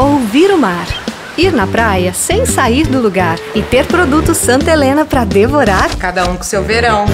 ouvir o mar. Ir na praia sem sair do lugar e ter produto Santa Helena para devorar. Cada um com seu verão.